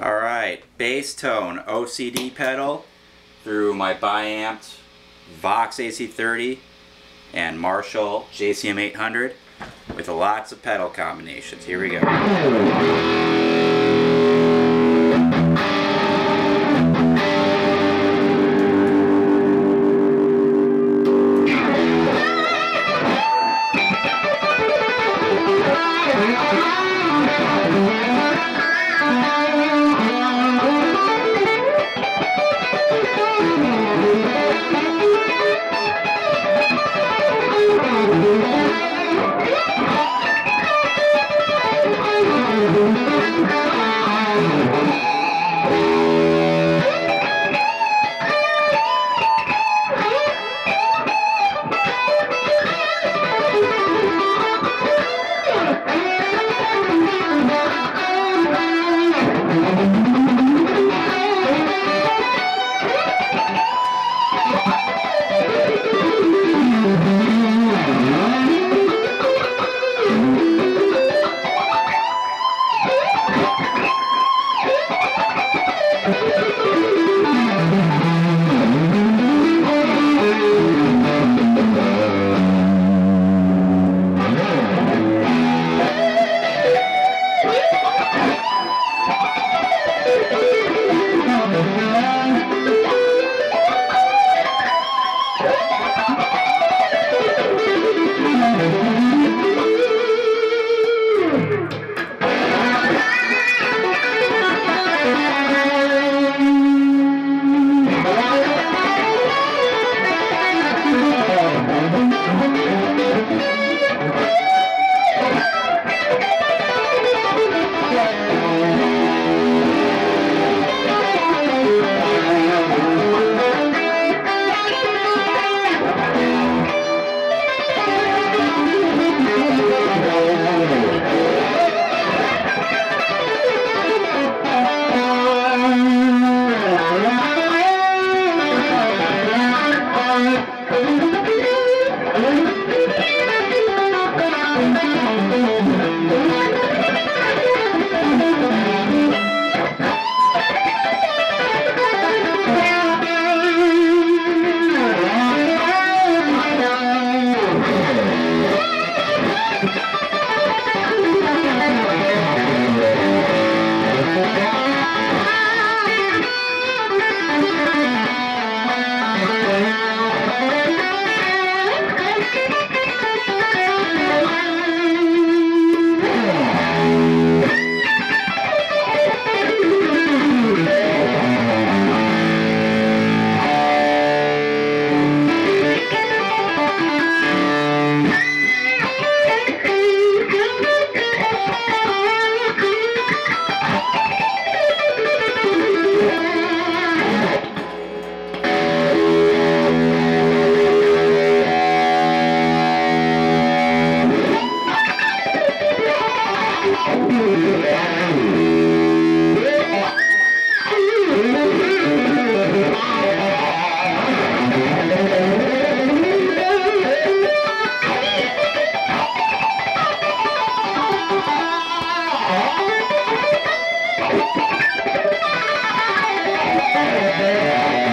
Alright, Fulltone OCD pedal through my Biamped Vox AC30 and Marshall JCM 800 with lots of pedal combinations. Here we go. Thank you. Música